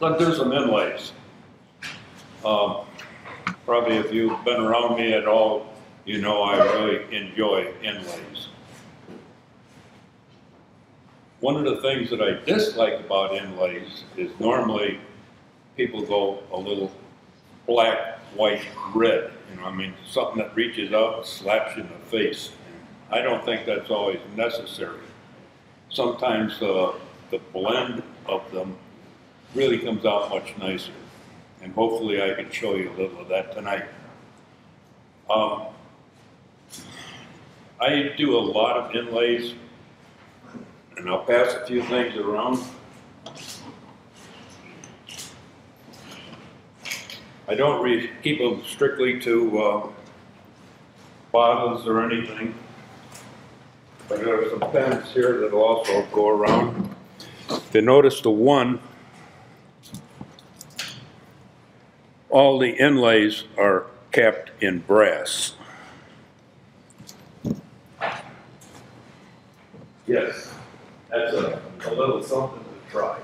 let's do some inlays. Um, Probably if you've been around me at all, you know I really enjoy inlays. One of the things that I dislike about inlays is normally people go a little black, white, red. You know, I mean, something that reaches out and slaps you in the face. I don't think that's always necessary. Sometimes uh, the blend of them really comes out much nicer. And hopefully I can show you a little of that tonight. Um, I do a lot of inlays, and I'll pass a few things around. I don't keep them strictly to uh, bottles or anything. But there are some pens here that'll also go around. If you notice the one, all the inlays are capped in brass. Yes, that's a, a little something to try.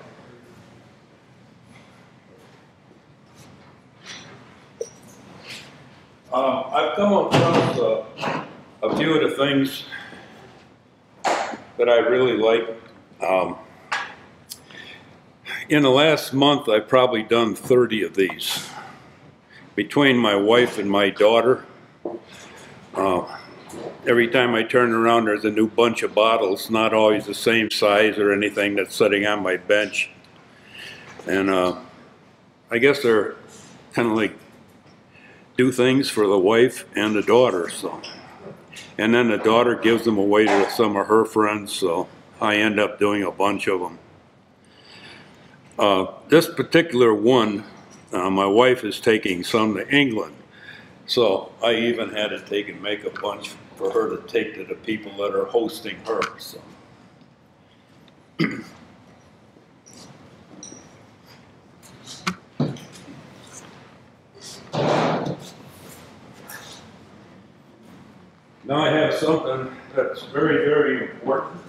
Uh, I've come across uh, a few of the things that I really like. Um, in the last month, I've probably done 30 of these between my wife and my daughter. Uh, every time I turn around, there's a new bunch of bottles, not always the same size or anything that's sitting on my bench. And uh, I guess they're kind of like do things for the wife and the daughter, so. And then the daughter gives them away to some of her friends, so I end up doing a bunch of them. Uh, this particular one, uh, my wife is taking some to England, so I even had to take and make a bunch for her to take to the people that are hosting her, so. Now I have something that's very, very important,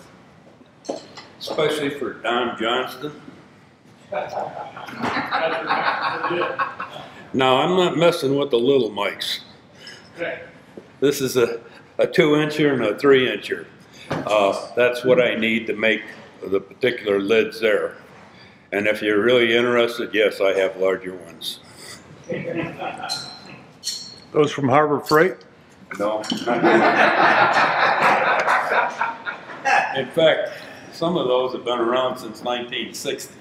especially for Don Johnston. Now, I'm not messing with the little mics. This is a, a two incher and a three incher. Uh, that's what I need to make the particular lids there. And if you're really interested, yes, I have larger ones. Those from Harbor Freight? No. In fact, some of those have been around since 1960.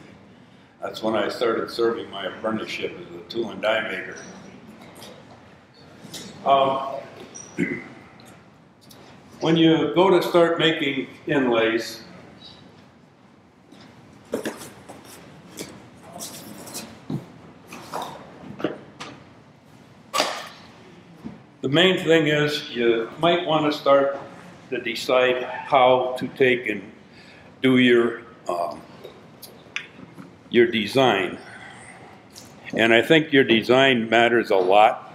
That's when I started serving my apprenticeship as a tool and die maker. Um, when you go to start making inlays, the main thing is you might want to start to decide how to take and do your um, your design. And I think your design matters a lot.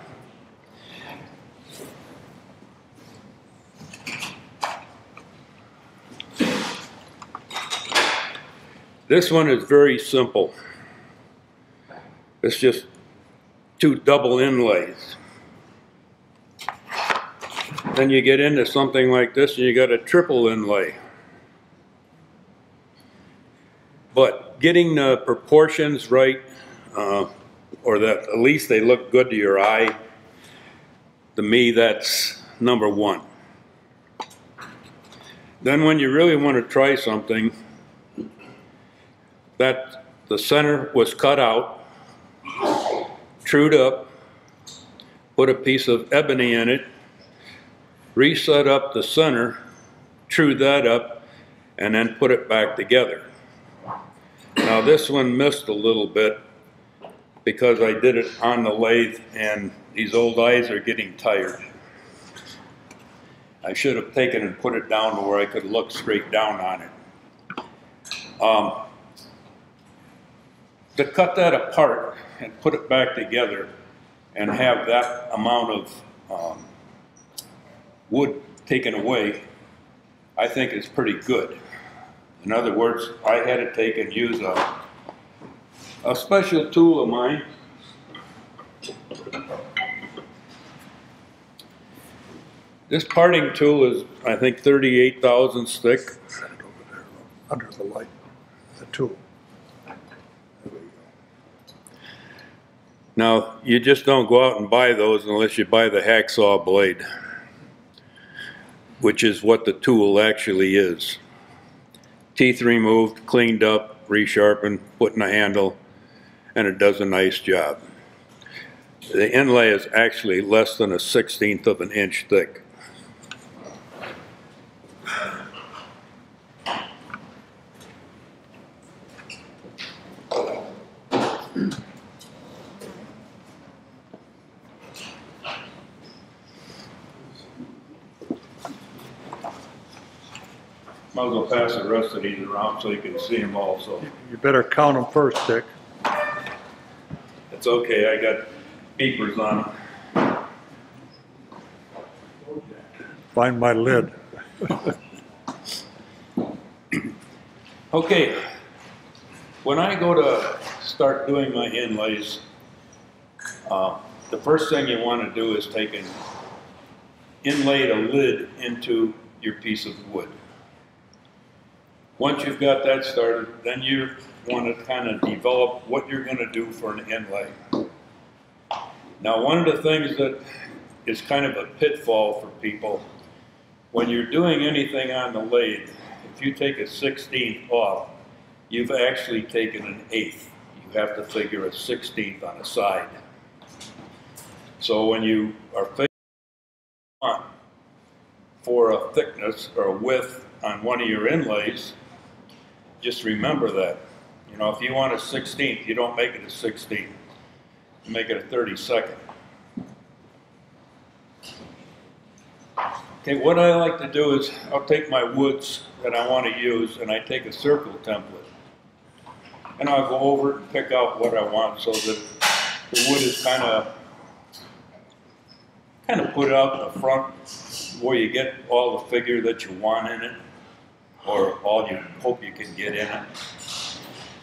This one is very simple. It's just two double inlays. Then you get into something like this and you got a triple inlay. But getting the proportions right, uh, or that at least they look good to your eye, to me that's number one. Then when you really want to try something, that the center was cut out, trued up, put a piece of ebony in it, reset up the center, true that up, and then put it back together. Now this one missed a little bit because I did it on the lathe and these old eyes are getting tired. I should have taken and put it down to where I could look straight down on it. Um, to cut that apart and put it back together and have that amount of um, wood taken away, I think is pretty good. In other words, I had to take and use a A special tool of mine. This parting tool is, I think, thirty-eight thousandths thick. Set it over there, under the light, the tool. Now, you just don't go out and buy those unless you buy the hacksaw blade, which is what the tool actually is. Teeth removed, cleaned up, resharpened, put in a handle, and it does a nice job. The inlay is actually less than a sixteenth of an inch thick. As well pass the rest of these around so you can see them also. You better count them first, Dick. It's okay, I got beepers on them. Find my lid. Okay, when I go to start doing my inlays, uh, the first thing you want to do is take an inlay a lid into your piece of wood. Once you've got that started, then you want to kind of develop what you're going to do for an inlay. Now, one of the things that is kind of a pitfall for people, when you're doing anything on the lathe, if you take a sixteenth off, you've actually taken an eighth. You have to figure a sixteenth on a side. So when you are figuring for a thickness or a width on one of your inlays, just remember that. You know, if you want a sixteenth, you don't make it a sixteenth. You make it a thirty-second. Okay, what I like to do is I'll take my woods that I want to use and I take a circle template. And I'll go over it and pick out what I want so that the wood is kind of kind of put out in the front where you get all the figure that you want in it or all you hope you can get in it.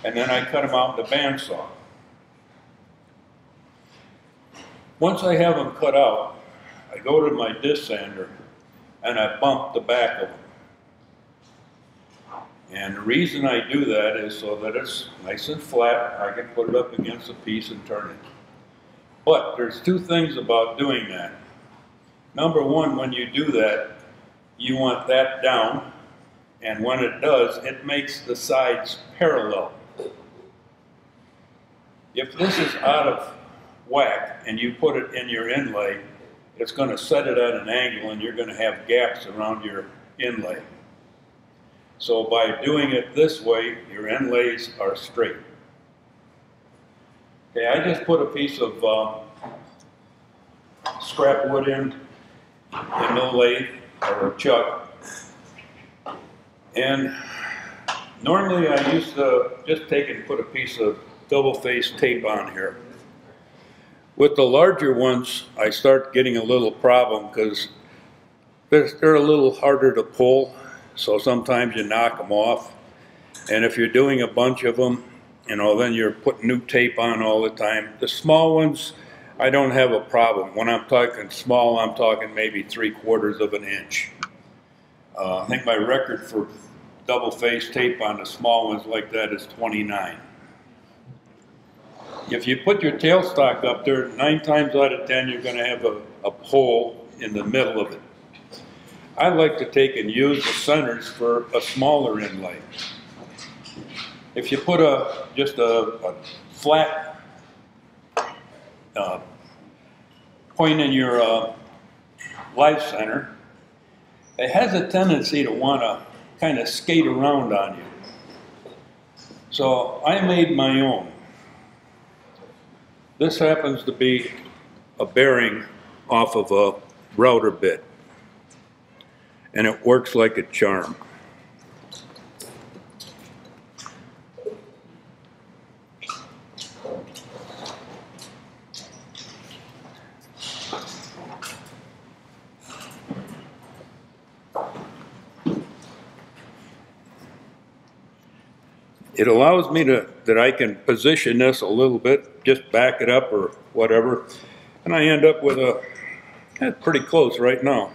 And then I cut them out in the bandsaw. Once I have them cut out, I go to my disc sander and I bump the back of them. And the reason I do that is so that it's nice and flat, I can put it up against a piece and turn it. But there's two things about doing that. Number one, when you do that, you want that down, and when it does, it makes the sides parallel. If this is out of whack and you put it in your inlay, it's going to set it at an angle and you're going to have gaps around your inlay. So by doing it this way, your inlays are straight. Okay, I just put a piece of uh, scrap wood in, in the lathe or chuck. And normally I used to just take and put a piece of double-faced tape on here. With the larger ones, I start getting a little problem because they're, they're a little harder to pull, so sometimes you knock them off. And if you're doing a bunch of them, you know, then you're putting new tape on all the time. The small ones, I don't have a problem. When I'm talking small, I'm talking maybe three quarters of an inch. Uh, I think my record for double-faced tape on the small ones like that is 29. If you put your tailstock up there, nine times out of 10, you're gonna have a, a hole in the middle of it. I like to take and use the centers for a smaller inlay. If you put a, just a, a flat, uh, point in your, uh, live center, it has a tendency to wanna kind of skate around on you. So I made my own. This happens to be a bearing off of a router bit. And it works like a charm. It allows me to, that I can position this a little bit, just back it up or whatever, and I end up with a, that's pretty close right now.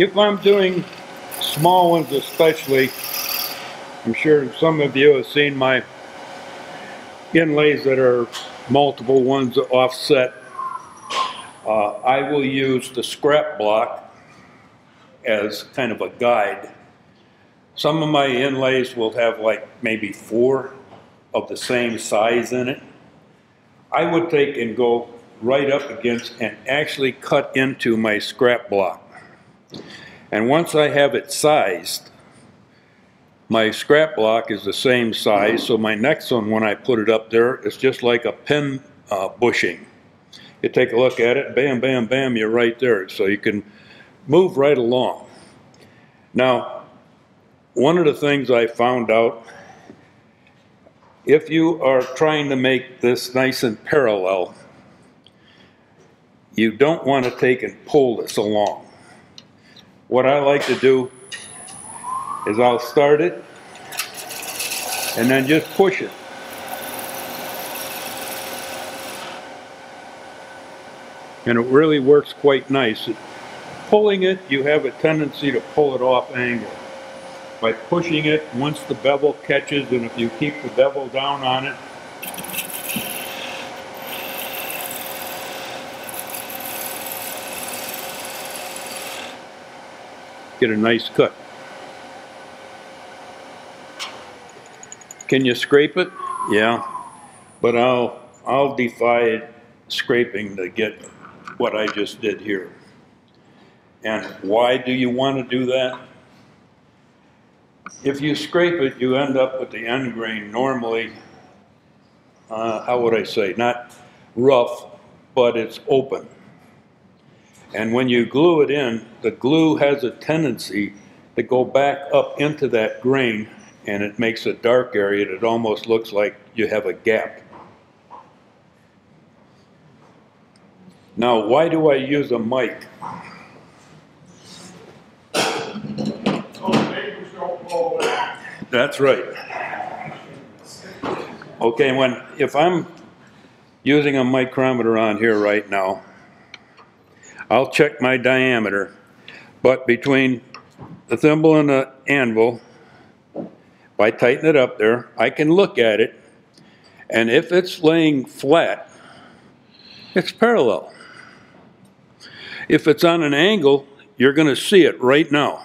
If I'm doing small ones especially, I'm sure some of you have seen my inlays that are multiple ones offset. Uh, I will use the scrap block as kind of a guide. Some of my inlays will have like maybe four of the same size in it. I would take and go right up against and actually cut into my scrap block. And once I have it sized, my scrap block is the same size, so my next one, when I put it up there, it's just like a pin uh, bushing. You take a look at it, bam, bam, bam, you're right there. So you can move right along. Now, one of the things I found out, if you are trying to make this nice and parallel, you don't want to take and pull this along. What I like to do is I'll start it and then just push it. And it really works quite nice. Pulling it, you have a tendency to pull it off angle. By pushing it, once the bevel catches, and if you keep the bevel down on it, get a nice cut. Can you scrape it? Yeah, but I'll, I'll defy scraping to get what I just did here. And why do you want to do that? If you scrape it, you end up with the end grain normally, uh, how would I say, not rough, but it's open. And when you glue it in, the glue has a tendency to go back up into that grain and it makes a dark area that almost looks like you have a gap. Now, why do I use a mic? That's right. Okay, when, if I'm using a micrometer on here right now, I'll check my diameter, but between the thimble and the anvil, if I tighten it up there, I can look at it, and if it's laying flat, it's parallel. If it's on an angle, you're gonna see it right now.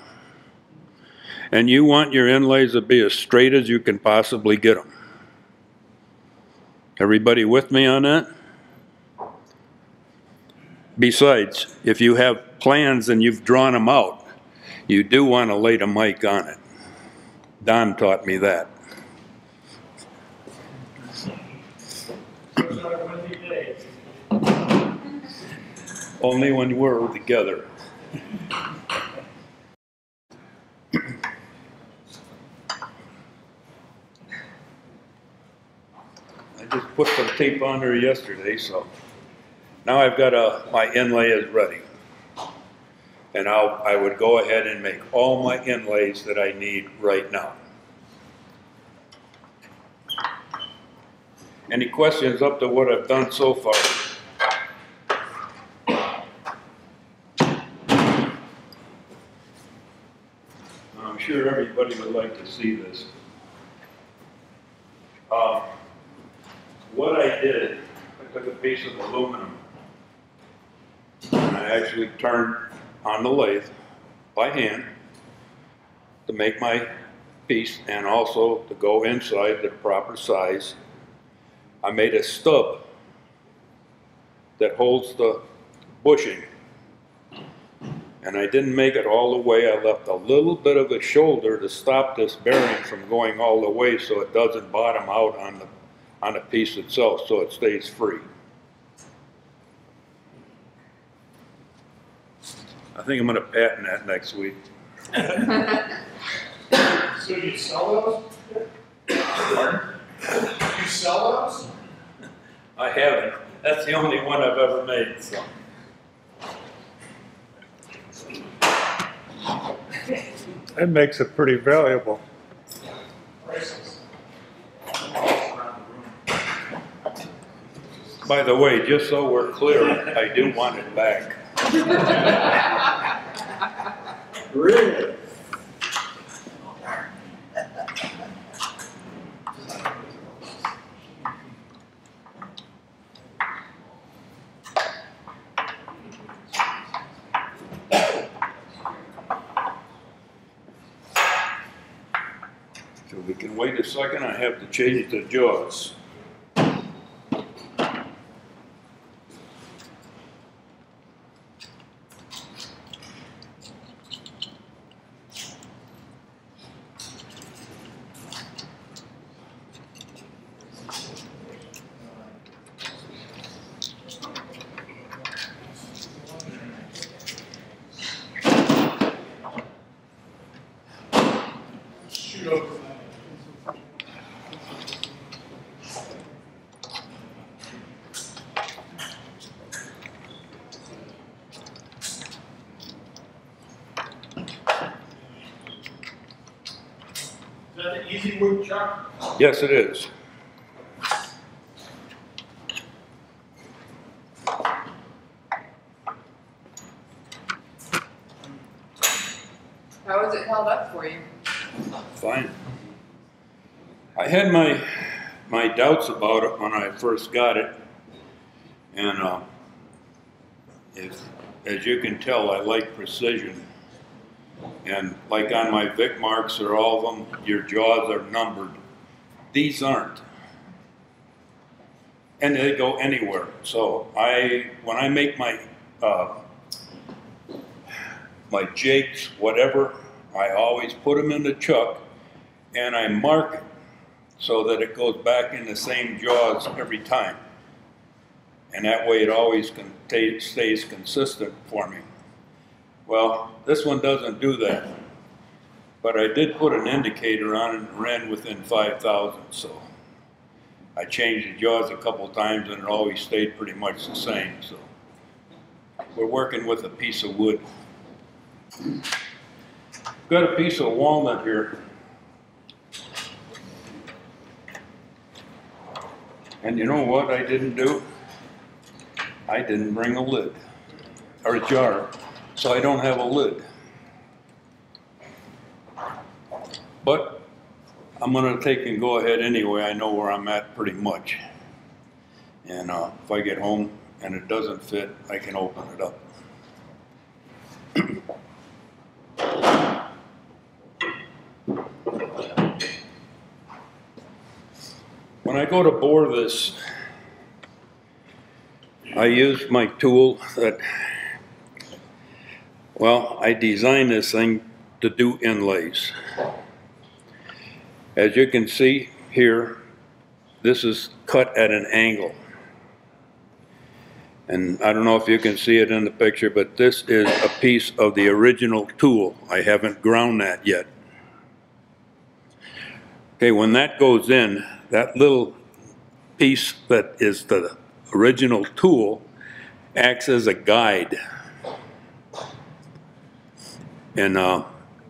And you want your inlays to be as straight as you can possibly get them. Everybody with me on that? Besides, if you have plans and you've drawn them out, you do want to lay the mic on it. Don taught me that. Only when we're together. I just put some tape on her yesterday, so now I've got a, my inlay is ready. And I'll, I would go ahead and make all my inlays that I need right now. Any questions up to what I've done so far? I'm sure everybody would like to see this. Um, What I did, I took a piece of aluminum I actually turned on the lathe by hand to make my piece and also to go inside the proper size. I made a stub that holds the bushing. And I didn't make it all the way, I left a little bit of a shoulder to stop this bearing from going all the way so it doesn't bottom out on the, on the piece itself, so it stays free. I think I'm gonna patent that next week. So you sell those? You sell those? I haven't, that's the only one I've ever made, so. That makes it pretty valuable. Priceless. By the way, just so we're clear, I do want it back. Really? So we can wait a second, I have to change the jaws. Shoot over that. Is that the easy wood chuck? Yes, it is. How was it held up for you? Fine. I had my, my doubts about it when I first got it. And, uh, if, as you can tell, I like precision. And like on my Vicmarcs or all of them, your jaws are numbered. These aren't. And they go anywhere. So I, when I make my, uh, my jakes, whatever, I always put them in the chuck and I mark it so that it goes back in the same jaws every time. And that way it always stays consistent for me. Well, this one doesn't do that. But I did put an indicator on it and ran within five thousand, so. I changed the jaws a couple times and it always stayed pretty much the same, so. We're working with a piece of wood. Got a piece of walnut here. And you know what I didn't do? I didn't bring a lid, or a jar, so I don't have a lid. But I'm gonna take and go ahead anyway, I know where I'm at pretty much. And, uh, if I get home and it doesn't fit, I can open it up. When I go to bore this, I use my tool that, well, I designed this thing to do inlays. As you can see here, this is cut at an angle. And I don't know if you can see it in the picture, but this is a piece of the original tool. I haven't ground that yet. Okay, when that goes in, that little piece that is the original tool acts as a guide. And uh,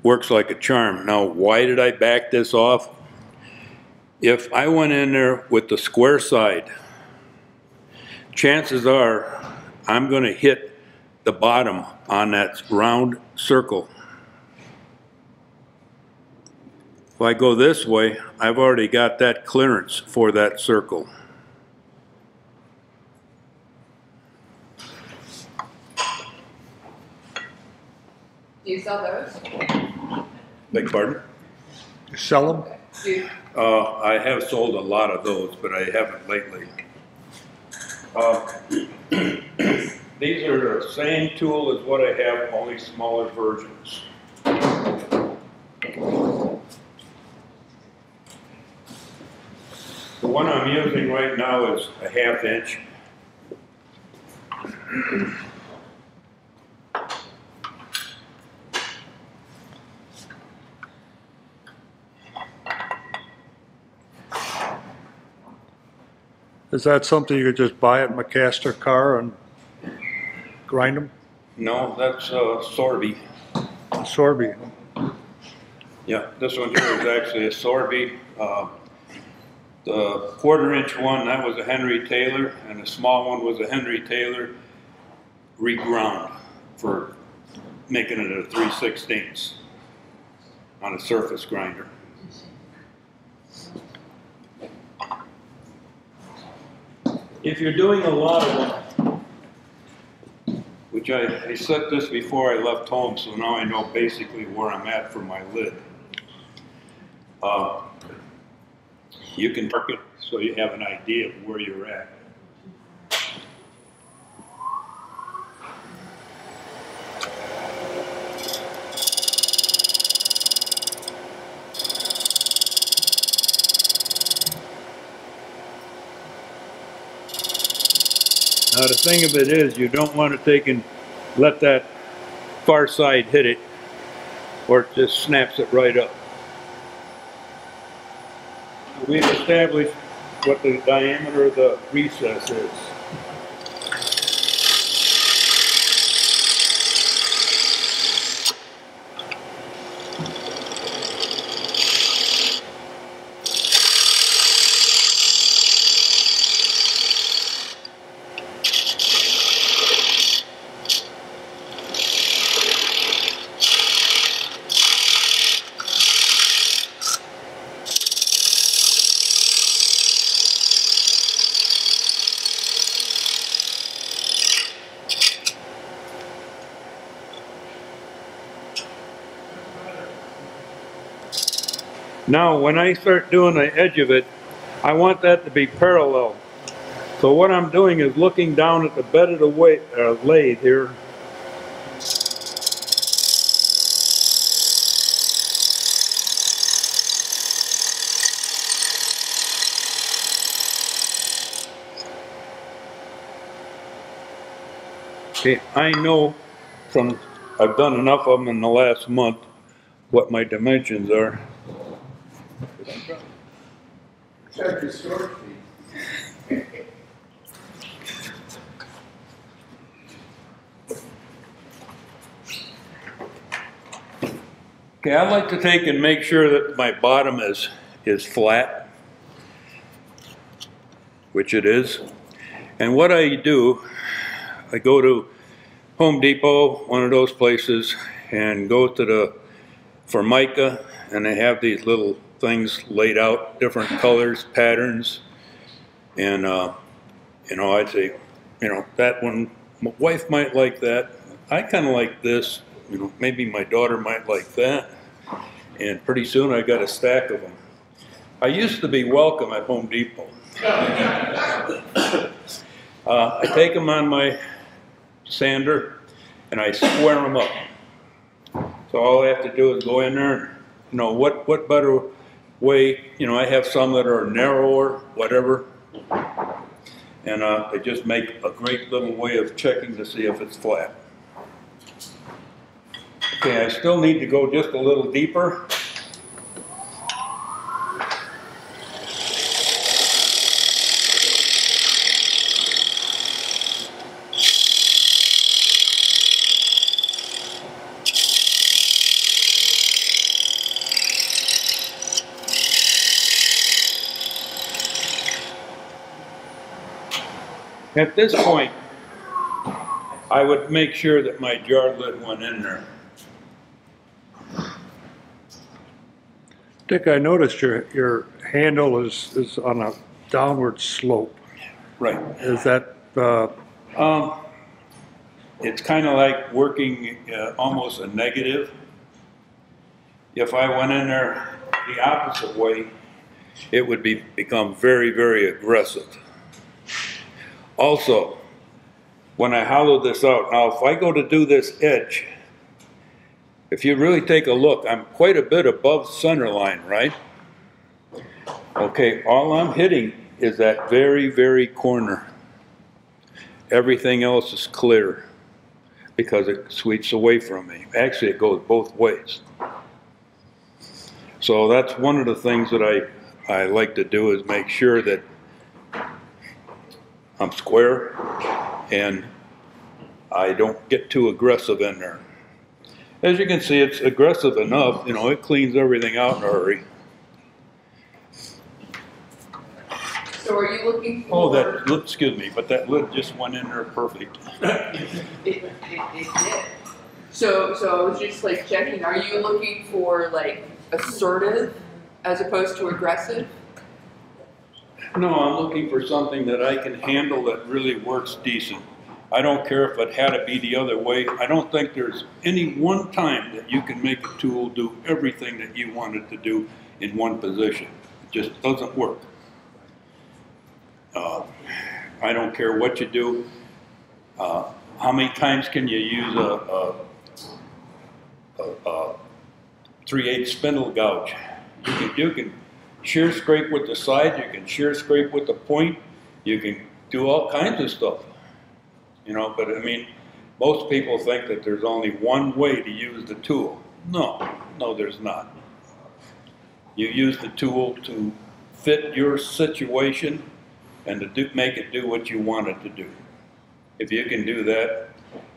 works like a charm. Now, why did I back this off? If I went in there with the square side, chances are I'm gonna hit the bottom on that round circle. If I go this way, I've already got that clearance for that circle. Do you sell those? Beg pardon? You sell them? Uh, I have sold a lot of those, but I haven't lately. Uh, these are the same tool as what I have, only smaller versions. The one I'm using right now is a half inch. Is that something you could just buy at McMaster-Carr and grind them? No, that's uh, Sorby. Sorby. Yeah, this one here is actually a Sorby. Uh, The quarter inch one, that was a Henry Taylor, and the small one was a Henry Taylor reground for making it a 3 16ths on a surface grinder. If you're doing a lot of them, which I, I set this before I left home, so now I know basically where I'm at for my lid. Uh, You can mark it so you have an idea of where you're at. Now, the thing of it is, you don't want to take and let that far side hit it, or it just snaps it right up. We've established what the diameter of the recess is. Now, when I start doing the edge of it, I want that to be parallel. So what I'm doing is looking down at the bed of the wa- uh, lathe here. Okay, I know from, I've done enough of them in the last month, what my dimensions are. Storage fees. Okay, I'd like to take and make sure that my bottom is, is flat, which it is. And what I do, I go to Home Depot, one of those places, and go to the Formica, and they have these little things laid out, different colors, patterns. And, uh, you know, I'd say, you know, that one, my wife might like that. I kind of like this, you know, maybe my daughter might like that. And pretty soon I got a stack of them. I used to be welcome at Home Depot. Uh, I take them on my sander and I square them up. So all I have to do is go in there and, you know, what, what better way, you know, I have some that are narrower, whatever. And, uh, they just make a great little way of checking to see if it's flat. Okay, I still need to go just a little deeper. At this point, I would make sure that my jar lid went in there. Dick, I noticed your, your handle is, is on a downward slope. Right. Is that, uh, Um, it's kind of like working uh, almost a negative. If I went in there the opposite way, it would be, become very, very aggressive. Also, when I hollow this out, now if I go to do this edge, if you really take a look, I'm quite a bit above center line, right? Okay, all I'm hitting is that very, very corner. Everything else is clear because it sweeps away from me. Actually, it goes both ways. So that's one of the things that I, I like to do is make sure that I'm square and I don't get too aggressive in there. As you can see, it's aggressive enough, you know, it cleans everything out in a hurry. So are you looking for? Oh, that, excuse me, but that lid just went in there perfect. It, it, it did. So, so I was just like checking, are you looking for like assertive as opposed to aggressive? No, I'm looking for something that I can handle that really works decent. I don't care if it had to be the other way. I don't think there's any one time that you can make a tool do everything that you want it to do in one position. It just doesn't work. Uh, I don't care what you do. Uh, How many times can you use a, a, a, a three-eighth spindle gouge? You can, you can shear scrape with the side, you can shear scrape with the point, you can do all kinds of stuff. You know, but I mean, most people think that there's only one way to use the tool. No, no, there's not. You use the tool to fit your situation and to do, make it do what you want it to do. If you can do that,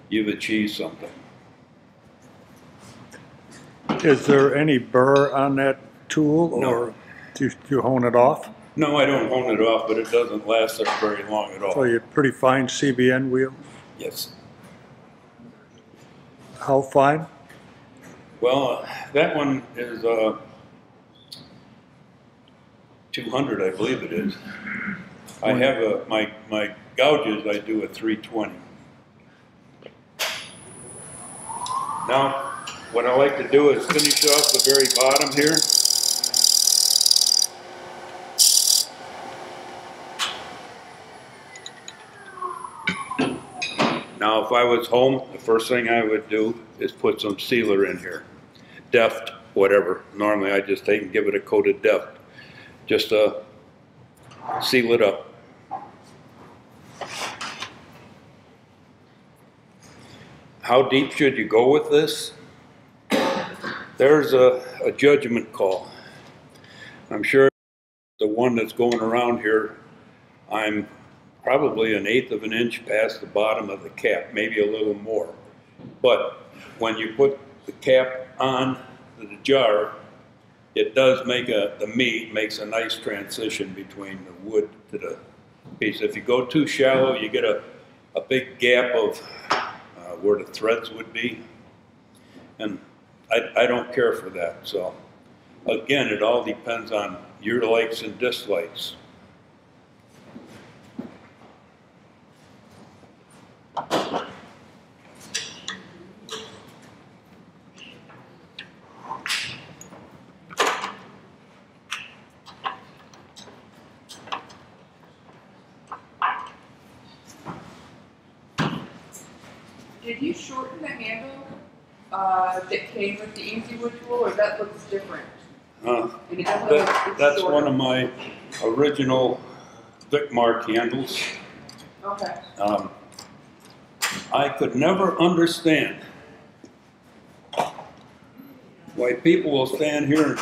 you've achieved something. Is there any burr on that tool No. or you- do you hone it off? No, I don't hone it off, but it doesn't last there very long at all. So all. you have pretty fine CBN wheel? Yes. How fine? Well, that one is, uh, two hundred, I believe it is. I have a, my, my gouges, I do a three twenty. Now, what I like to do is finish off the very bottom here. Now, if I was home, the first thing I would do is put some sealer in here. Deft, whatever. Normally, I just take and give it a coat of Deft, just to seal it up. How deep should you go with this? There's a, a judgment call. I'm sure the one that's going around here, I'm probably an eighth of an inch past the bottom of the cap, maybe a little more. But when you put the cap on the jar, it does make a, the meat makes a nice transition between the wood to the piece. If you go too shallow, you get a, a big gap of uh, where the threads would be. And I, I don't care for that, so. Again, it all depends on your likes and dislikes. Did you shorten the handle, uh, that came with the Easy Wood tool, or that looks different? Uh, that that's one of my original Vicmarc handles. Okay, Um, I could never understand why people will stand here and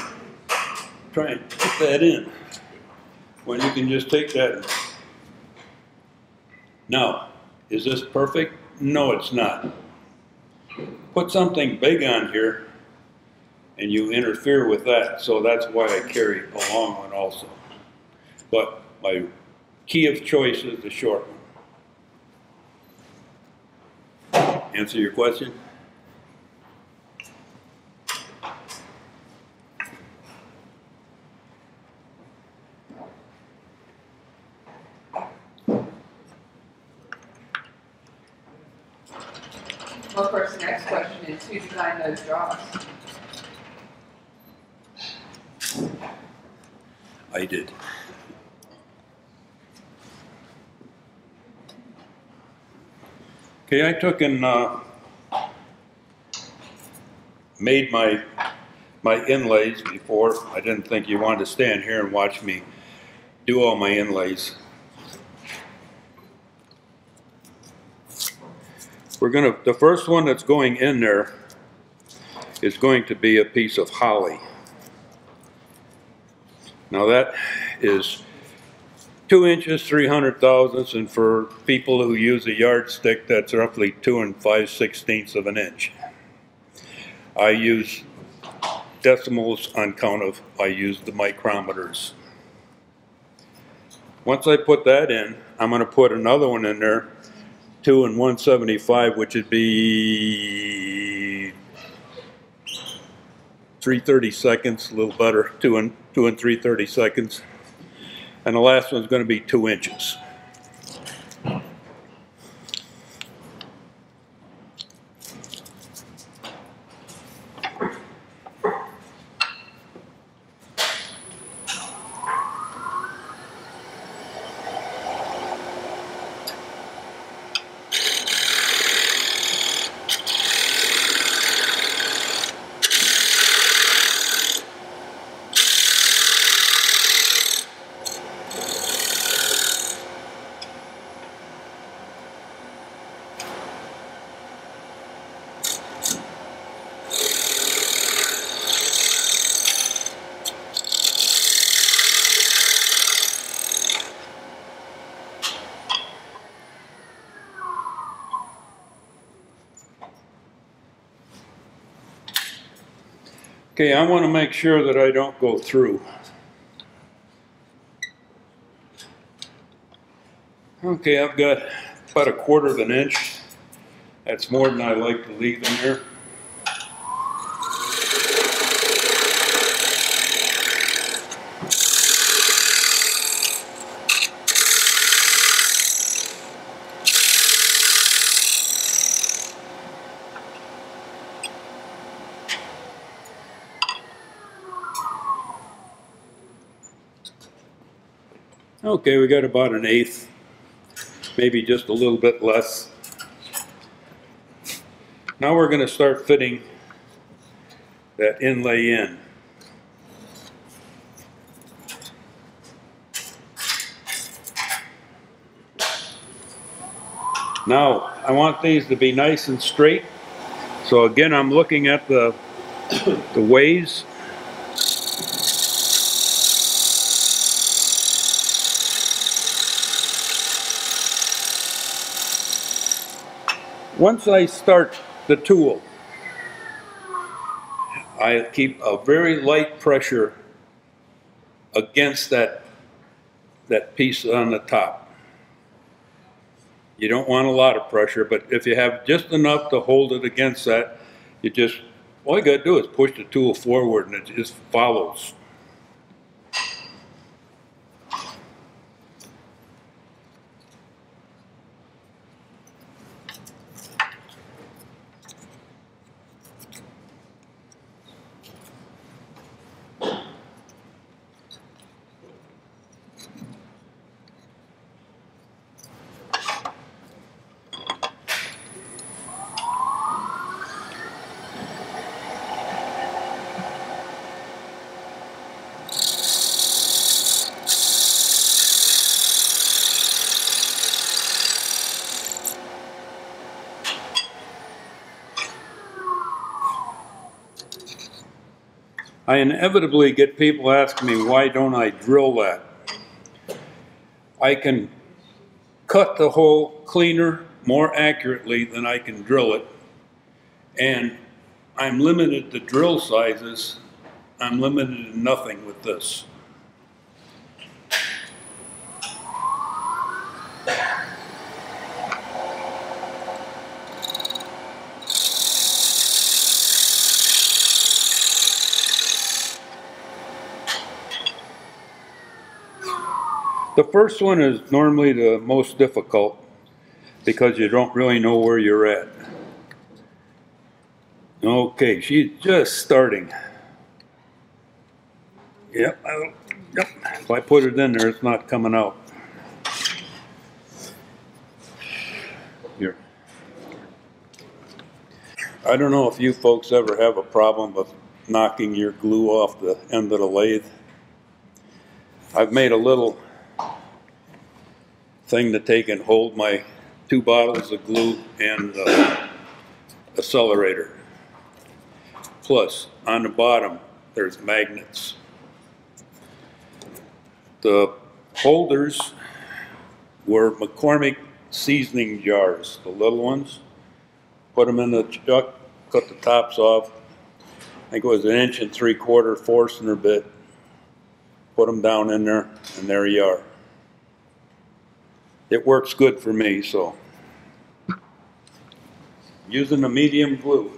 try and put that in, when you can just take that. and- Now, is this perfect? No, it's not. Put something big on here, and you interfere with that, so that's why I carry a long one also. But my key of choice is the short one. Answer your question? well, of course, the next question is, who designed those jaws? I did. Okay, I took and, uh, made my, my inlays before. I didn't think you wanted to stand here and watch me do all my inlays. We're gonna, the first one that's going in there is going to be a piece of holly. Now that is two inches, three hundred thousandths, and for people who use a yardstick, that's roughly two and five sixteenths of an inch. I use decimals on count of, I use the micrometers. Once I put that in, I'm gonna put another one in there, two and one seventy-five, which would be three thirty seconds, a little better, two and, two and three thirty seconds. And the last one's gonna be two inches. Okay, I wanna make sure that I don't go through. Okay, I've got about a quarter of an inch. That's more than I like to leave in there. Okay, we got about an eighth, maybe just a little bit less. Now we're gonna start fitting that inlay in. Now, I want these to be nice and straight. So again, I'm looking at the, the ways. Once I start the tool, I keep a very light pressure against that, that piece on the top. You don't want a lot of pressure, but if you have just enough to hold it against that, you just, all you gotta do is push the tool forward and it just follows. I inevitably get people asking me, why don't I drill that? I can cut the hole cleaner, more accurately than I can drill it. And I'm limited to drill sizes. I'm limited to nothing with this. The first one is normally the most difficult because you don't really know where you're at. Okay, she's just starting. Yep, I, yep. If I put it in there, it's not coming out. Here. I don't know if you folks ever have a problem with knocking your glue off the end of the lathe. I've made a little thing to take and hold my two bottles of glue and the accelerator. Plus, on the bottom, there's magnets. The holders were McCormick seasoning jars, the little ones. Put them in the chuck, cut the tops off. I think it was an inch and three quarter Forstner bit. Put them down in there, and there you are. It works good for me, so. Using a medium glue.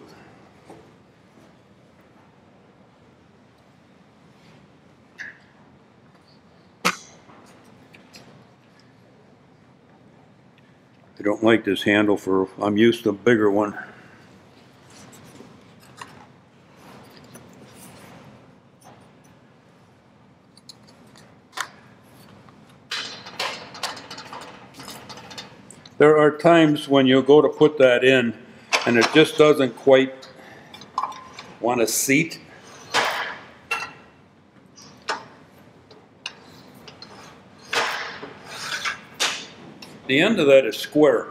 I don't like this handle for, I'm used to a bigger one. There are times when you go to put that in and it just doesn't quite want to seat. The end of that is square.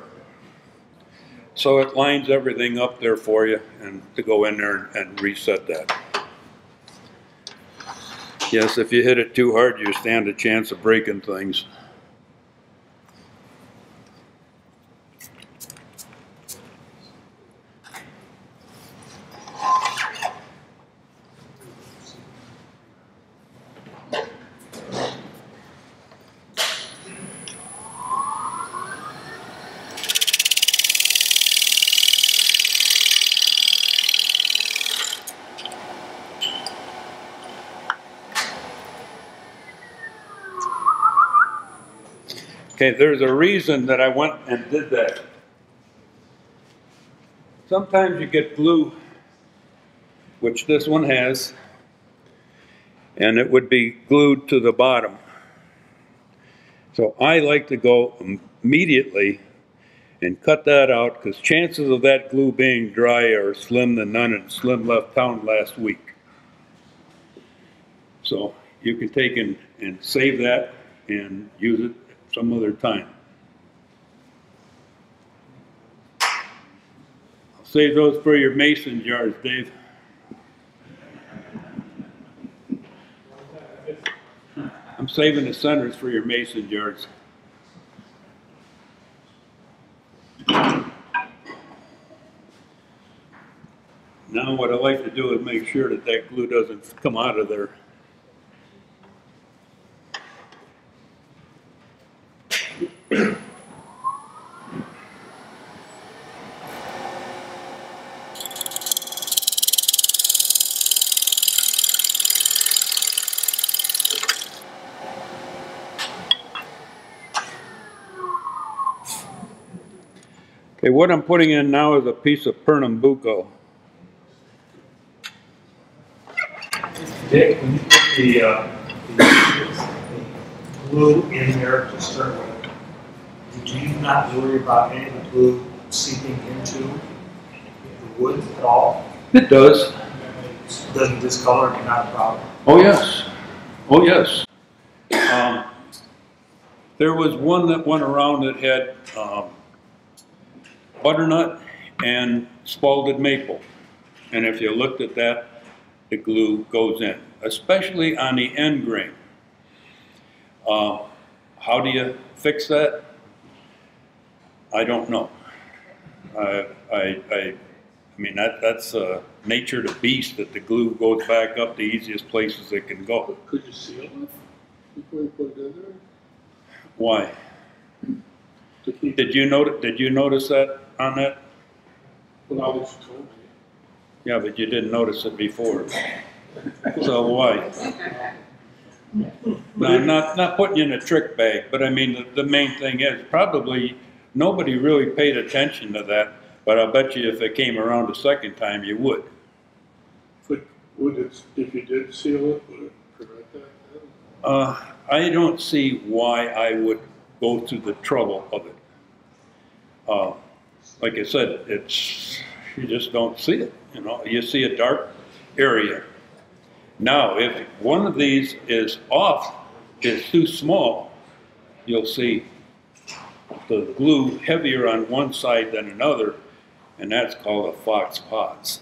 So it lines everything up there for you and to go in there and reset that. Yes, if you hit it too hard, you stand a chance of breaking things. Okay, there's a reason that I went and did that. Sometimes you get glue, which this one has, and it would be glued to the bottom. So I like to go immediately and cut that out because chances of that glue being dry are slim to none and Slim left town last week. So you can take and, and save that and use it some other time. I'll Save those for your mason jars, Dave. I'm saving the centers for your mason jars. Now what I like to do is make sure that that glue doesn't come out of there. What I'm putting in now is a piece of Pernambuco. Dick, when you put the, uh, the glue in there to start with, do you not worry about any of the glue seeping into the wood at all? It does. Doesn't discolor it, not a problem? Oh, yes. Oh, yes. Um, There was one that went around that had um, butternut and spalted maple. And if you looked at that, the glue goes in, especially on the end grain. Uh, How do you fix that? I don't know. I, I, I, I mean, that, that's uh, nature to beast, that the glue goes back up the easiest places it can go. Could you seal it before you put it in there? Why? Did you notice, did you notice that on that? well, now that you told. Yeah, but you didn't notice it before. So why? No, I'm not, not putting you in a trick bag, but I mean, the, the main thing is, probably, nobody really paid attention to that, but I'll bet you if it came around a second time, you would. Would, would it, if you did seal it, would it prevent that? Uh, I don't see why I would go through the trouble of it. Uh, like I said, it's, You just don't see it, you know, you see a dark area. Now, if one of these is off, is too small, you'll see the glue heavier on one side than another, and that's called a fox pots.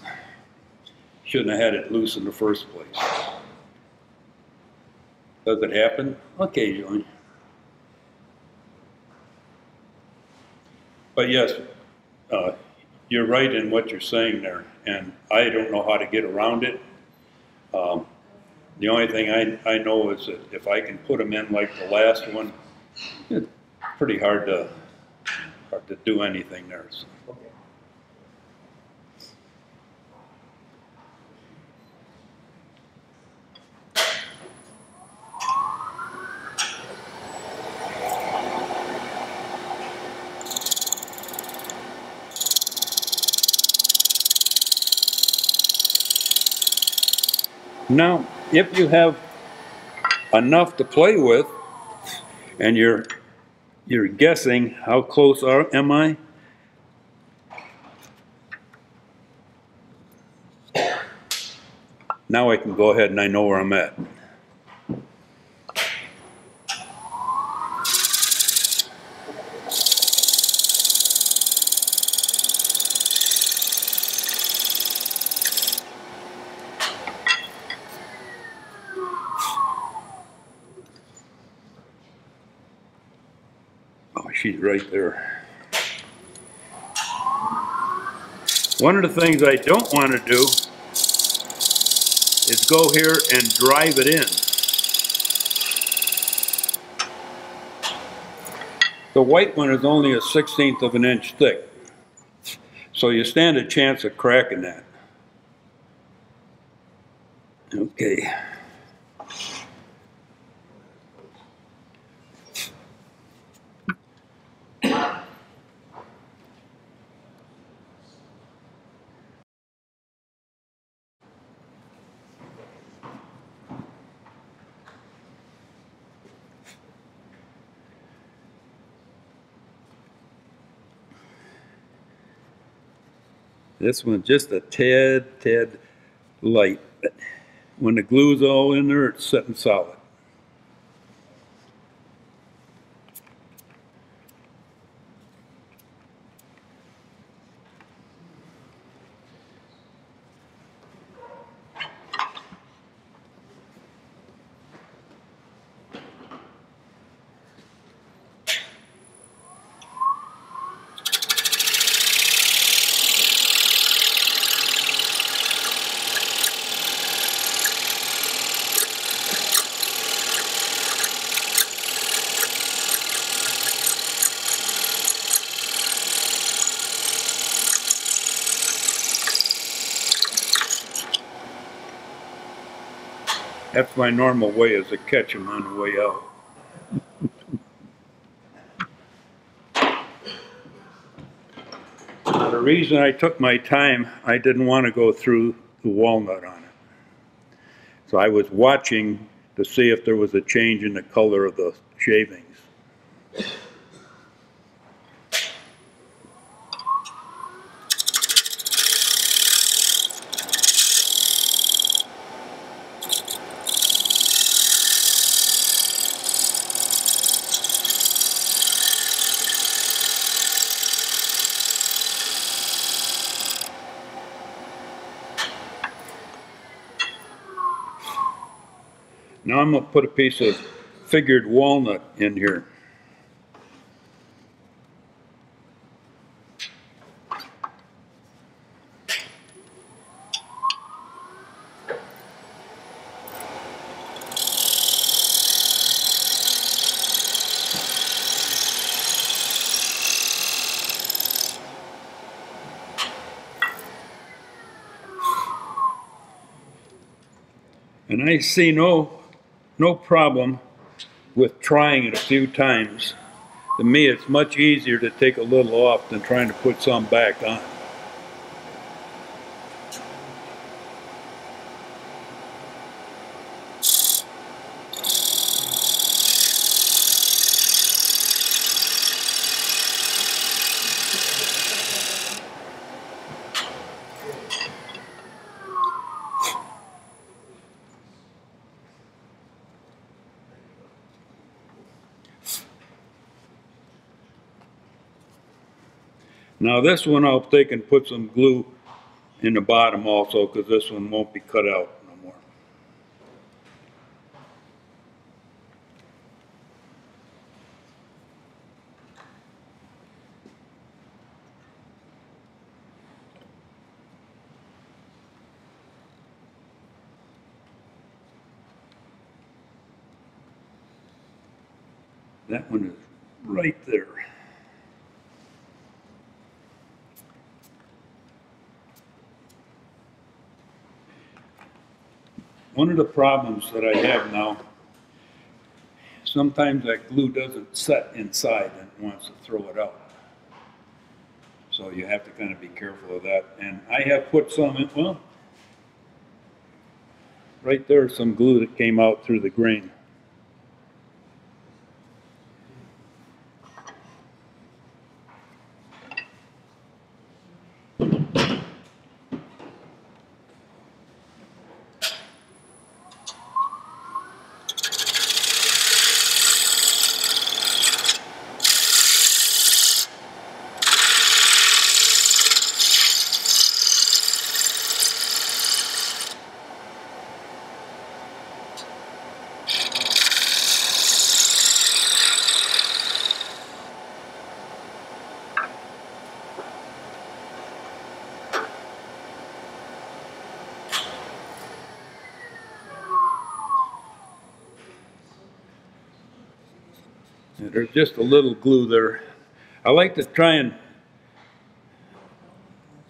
Shouldn't have had it loose in the first place. Does it happen? Occasionally. But yes, uh, you're right in what you're saying there, and I don't know how to get around it. Um, The only thing I, I know is that if I can put them in like the last one, it's pretty hard to, hard to do anything there. so. Now, if you have enough to play with, and you're, you're guessing how close are, am I? Now I can go ahead and I know where I'm at. Oh, she's right there. One of the things I don't want to do is go here and drive it in. The white one is only a sixteenth of an inch thick. So you stand a chance of cracking that. Okay. This one's just a tad, tad light. When the glue's all in there, it's sitting solid. That's my normal way is to catch them on the way out. The reason I took my time, I didn't want to go through the walnut on it. So I was watching to see if there was a change in the color of the shavings. Now I'm gonna put a piece of figured walnut in here. And I see no, no problem with trying it a few times. To me, it's much easier to take a little off than trying to put some back on. Now this one I'll take and put some glue in the bottom also, because this one won't be cut out no more. That one is right there. One of the problems that I have now, sometimes that glue doesn't set inside and wants to throw it out. So you have to kind of be careful of that. And I have put some in, well, right there, some glue that came out through the grain. Yeah, There's just a little glue there. I like to try and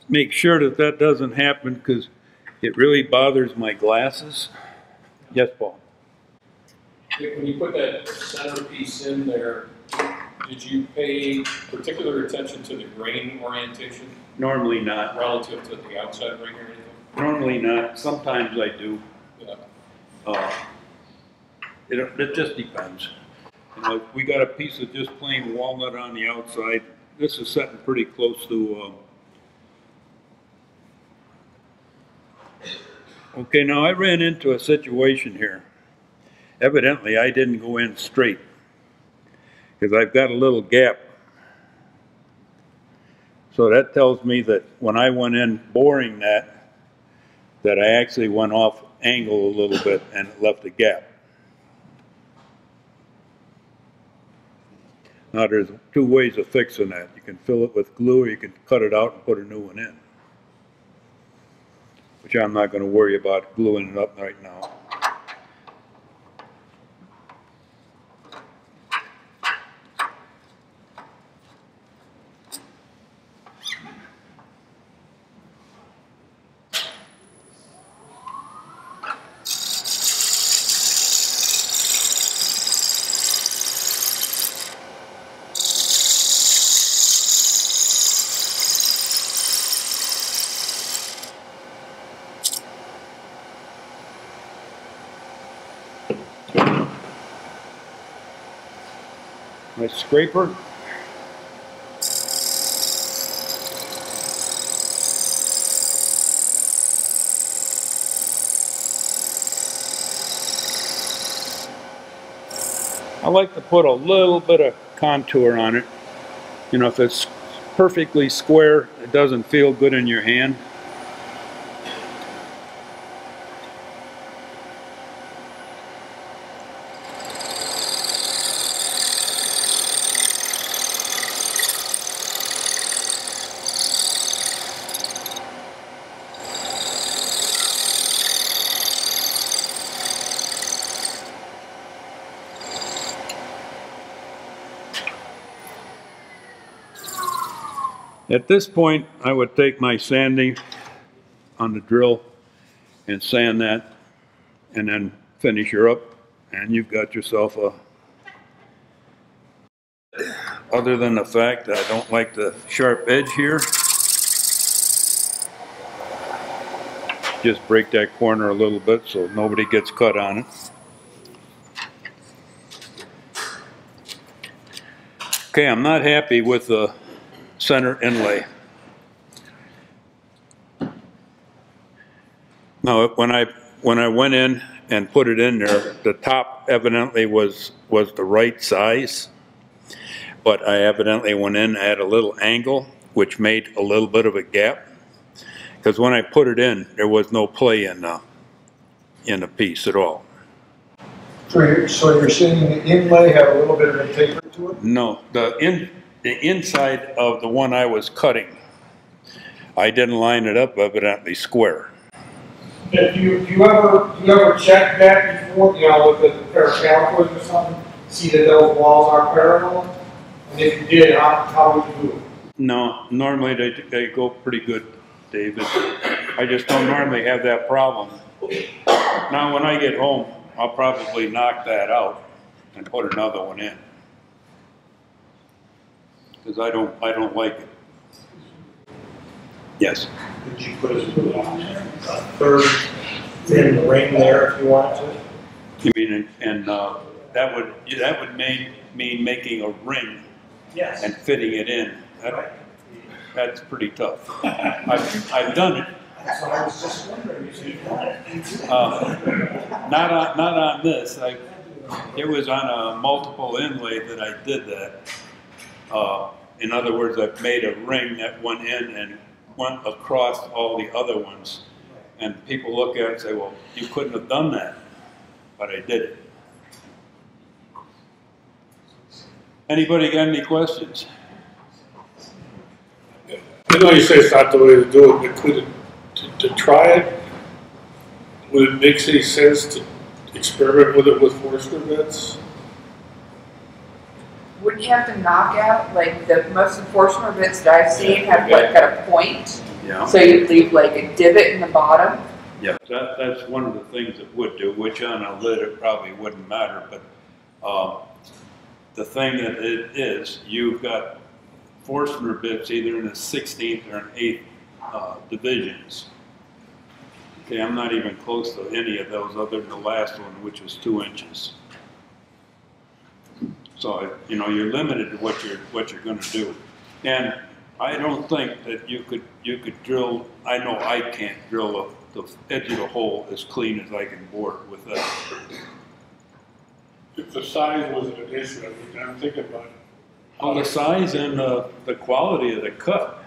make sure that that doesn't happen because it really bothers my glasses. Yes, Paul? When you put that centerpiece in there, did you pay particular attention to the grain orientation Normally not. relative to the outside ring or anything? Normally not. Sometimes I do. Yeah. Uh, It, it just depends. You know, we got a piece of just plain walnut on the outside. This is setting pretty close to, um, Okay, now I ran into a situation here. Evidently, I didn't go in straight. Because I've got a little gap. So that tells me that when I went in boring that, that I actually went off angle a little bit and left a gap. Now, there's two ways of fixing that. You can fill it with glue or you can cut it out and put a new one in. Which I'm not gonna worry about gluing it up right now. My scraper. I like to put a little bit of contour on it. You know, if it's perfectly square, it doesn't feel good in your hand. At this point, I would take my sanding on the drill and sand that and then finish her up and you've got yourself a, other than the fact that I don't like the sharp edge here, just break that corner a little bit so nobody gets cut on it. Okay, I'm not happy with the center inlay. Now, when I, when I went in and put it in there, the top evidently was, was the right size. But I evidently went in at a little angle which made a little bit of a gap. Because when I put it in, there was no play in the, in the piece at all. So you're, so you're saying the inlay had a little bit of a taper to it? No, the in, the inside of the one I was cutting, I didn't line it up evidently square. If you, you ever, you ever check that before, you know, with a pair of calipers or something, see that those walls are parallel? And if you did, how, how would you do it? No, normally they, they go pretty good, David. I just don't normally have that problem. Now, when I get home, I'll probably knock that out and put another one in. Cause I don't, I don't like it. Yes, Could you put a a third thin ring there if you wanted to? you mean, and- and, uh, that would, that would mean, mean making a ring Yes. and fitting it in. That, that's pretty tough. I've, I've done it, So I was just wondering if done it. Uh, Not on, not on this, I, it was on a multiple inlay that I did that. Uh, In other words, I've made a ring that went in and went across all the other ones. And people look at it and say, well, you couldn't have done that, but I did it. Anybody got any questions? I know you say it's not the way to do it, but could it, to, to try it, would it make any sense to experiment with it with Forstner bits? Wouldn't you have to knock out, like, the most unfortunate bits that I've seen have like got a point? Yeah. So you'd leave like a divot in the bottom? Yeah, that, that's one of the things it would do, which on a lid it probably wouldn't matter, but, uh, the thing that it is, you've got Forstner bits either in the sixteenth or an eighth, uh, divisions. Okay, I'm not even close to any of those other than the last one, which was two inches. So, you know, you're limited to what you're, what you're gonna do. And I don't think that you could, you could drill, I know I can't drill a- the edge of the hole as clean as I can bore it with that. If the size wasn't an issue, I'm thinking about, On the size and the, the quality of the cut.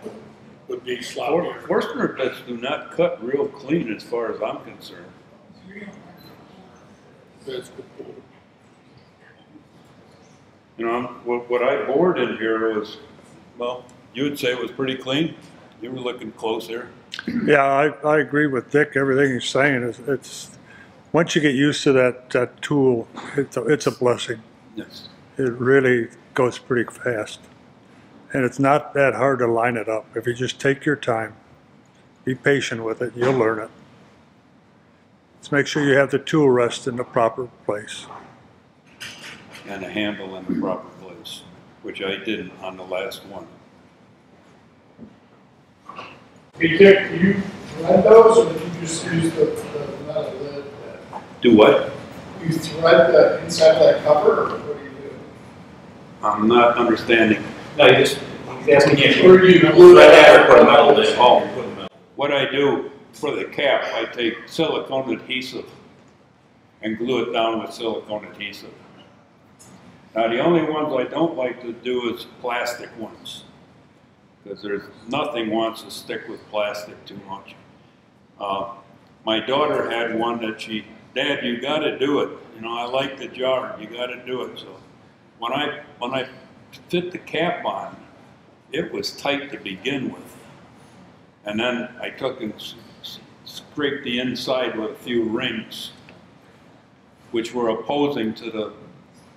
would be sloppy. Forstner bits do not cut real clean as far as I'm concerned. That's good. You know, what, what I bored in here was, well, you would say it was pretty clean. You were looking close here. Yeah, I, I agree with Dick. Everything he's saying is, it's, once you get used to that, that tool, it's, a- it's a blessing. Yes. It really goes pretty fast. And it's not that hard to line it up. If you just take your time, be patient with it, you'll learn it. Just make sure you have the tool rest in the proper place. And a handle in the proper place, which I didn't on the last one. Hey Dick, do you thread those or did you just use the, the metal lid? Do what? You thread the inside of that cover or what do you do? I'm not understanding. No, you just, he's asking if Or you do you glue that or put a metal lid. Oh. What I do for the cap, I take silicone adhesive and glue it down with silicone adhesive. Now, the only ones I don't like to do is plastic ones. Because there's, nothing wants to stick with plastic too much. Uh, my daughter had one that she, Dad, you gotta do it. You know, I like the jar, you gotta do it. So when I, when I fit the cap on, it was tight to begin with. And then I took and scraped the inside with a few rings, which were opposing to the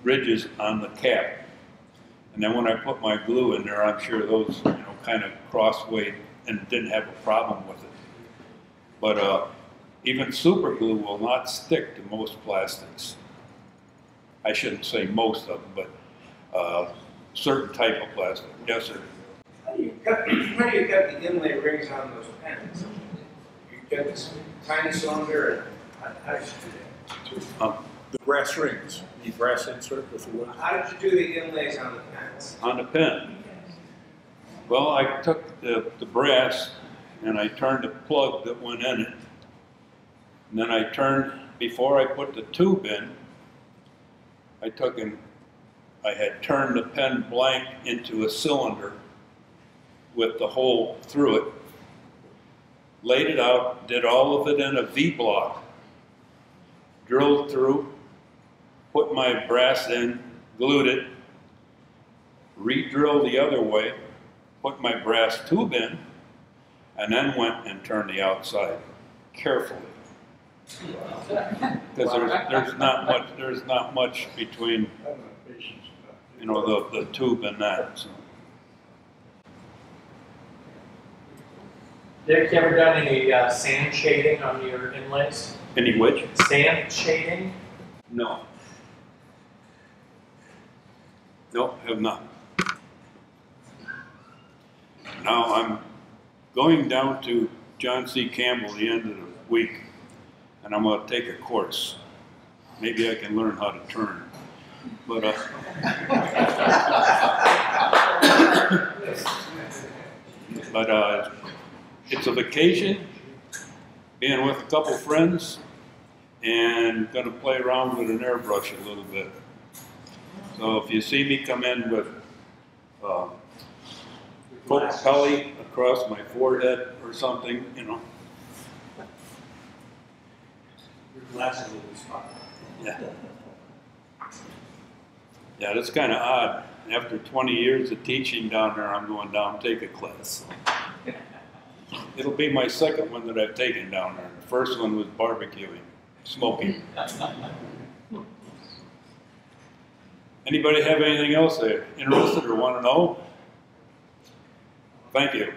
ridges on the cap. And then when I put my glue in there, I'm sure those, you know, kind of crossway and didn't have a problem with it. But, uh, even super glue will not stick to most plastics. I shouldn't say most of them, but, uh, certain type of plastic. Yes, sir. How do you cut, how do you cut the inlay rings on those pens? You get this tiny cylinder and how, did you do that? The brass rings, the brass insert with the wood. How did you do the inlays on the pens? on the pen. Well, I took the, the brass and I turned the plug that went in it. And then I turned, before I put the tube in, I took and I had turned the pen blank into a cylinder. with the hole through it, laid it out, did all of it in a V block, drilled through, put my brass in, glued it, re-drilled the other way, put my brass tube in, and then went and turned the outside carefully. Because there's, there's not much, there's not much between, you know, the, the tube and that, so. Dick, you ever done any uh, sand shading on your inlays? Any which? Sand shading? No. Nope, have not. Now, I'm going down to John C. Campbell the end of the week, and I'm gonna take a course. Maybe I can learn how to turn, but, uh, but, uh, it's a vacation, being with a couple friends, and gonna play around with an airbrush a little bit. So if you see me come in with, uh, Coke Pelly across my forehead or something, you know, Your glasses will be spot. yeah. Yeah, that's kinda odd. After twenty years of teaching down there, I'm going down, to take a class. It'll be my second one that I've taken down there. The first one was barbecuing, smoking. Anybody have anything else they're interested or want to know? Thank you.